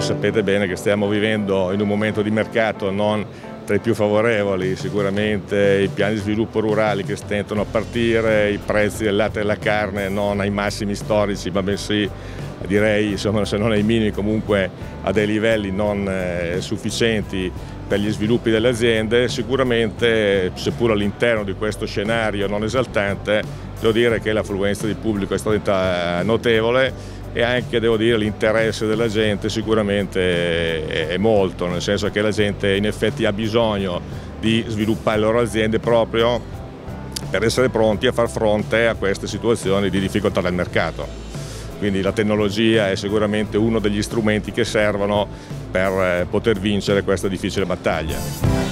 sapete bene che stiamo vivendo in un momento di mercato non tra i più favorevoli, sicuramente i piani di sviluppo rurali che stentano a partire, i prezzi del latte e della carne non ai massimi storici ma bensì direi insomma, se non ai minimi comunque a dei livelli non eh, sufficienti per gli sviluppi delle aziende, sicuramente seppur all'interno di questo scenario non esaltante devo dire che l'affluenza di pubblico è stata notevole e anche devo dire l'interesse della gente sicuramente è molto, nel senso che la gente in effetti ha bisogno di sviluppare le loro aziende proprio per essere pronti a far fronte a queste situazioni di difficoltà del mercato. Quindi la tecnologia è sicuramente uno degli strumenti che servono per eh, poter vincere questa difficile battaglia.